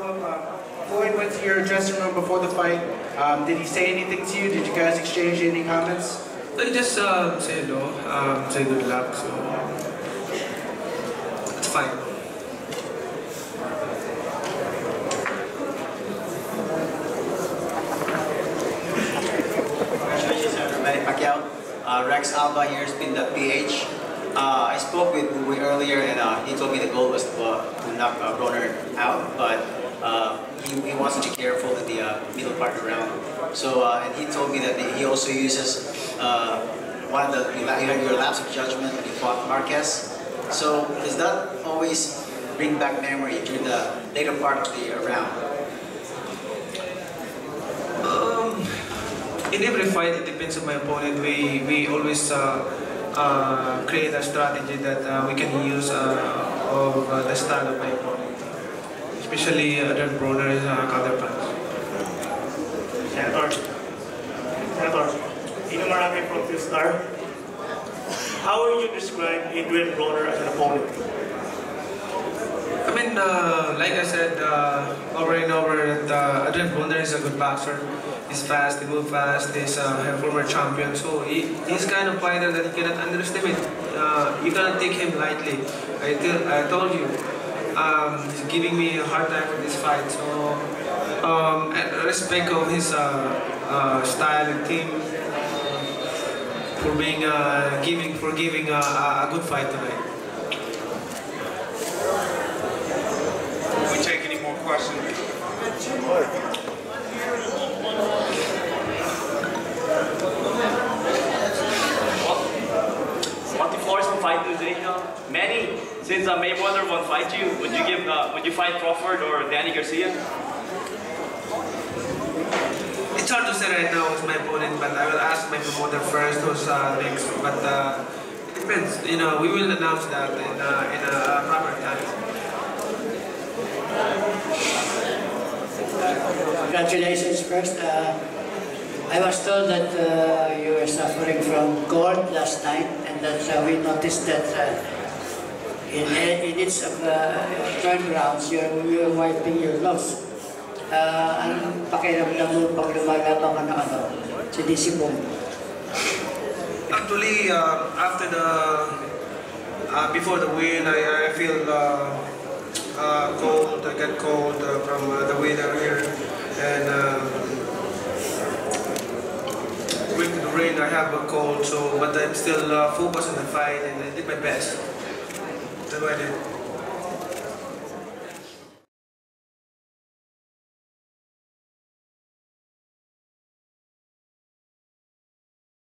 follow-up. Uh, Floyd went to your dressing room before the fight. Um, did he say anything to you? Did you guys exchange any comments? I just uh, say hello, um, say good luck, so it's fine. Congratulations, Senator Manny Pacquiao. Uh, Rex Alba here, Spin.ph. Uh, I spoke with Wu earlier and uh, he told me the goal was to, uh, to knock uh, Broner out, but uh, he, he wants to be careful in the uh, part of the round. So, uh, and he told me that he also uses uh, one of the, your lapse of judgment when he fought Marquez. So, does that always bring back memory during the later part of the round? Um, in every fight, it depends on my opponent. We we always uh, uh, create a strategy that uh, we can use uh, of uh, the style of my opponent, especially uh, Dirk Broner's uh, counterpunch. Star. How would you describe Adrien Broner as an opponent? I mean, uh, like I said uh, over and over, uh, Adrien Broner is a good boxer. He's fast, he moves fast, he's a former champion. So he, he's kind of fighter that you cannot underestimate. Uh, you cannot take him lightly. I, I told you, um, he's giving me a hard time for this fight. So, um, respect of his uh, uh, style and team for being uh, giving for giving a, a good fight tonight. Can we take any more questions? Monty Flores from Fight News Asia. Manny, since uh, Mayweather won't fight you, would you give, uh, would you fight Crawford or Danny Garcia? It's hard to say right now who's my opponent, but I will ask my promoter first who's uh, next. But uh, it depends. You know, we will announce that in, uh, in a proper time. Congratulations first. Uh, I was told that uh, you were suffering from cold last night and that uh, we noticed that uh, in, in of the turnarounds you're, you're wiping your gloves. Uh, anong pakiramdam mo pag lumalabang ka ng ano, DC Boom? Actually, uh, after the uh, before the win, I, I feel uh, uh, cold. I get cold uh, from uh, the weather here, and um, with the rain, I have a cold. So, but I'm still uh, focused on the fight, and I did my best. That's what I did.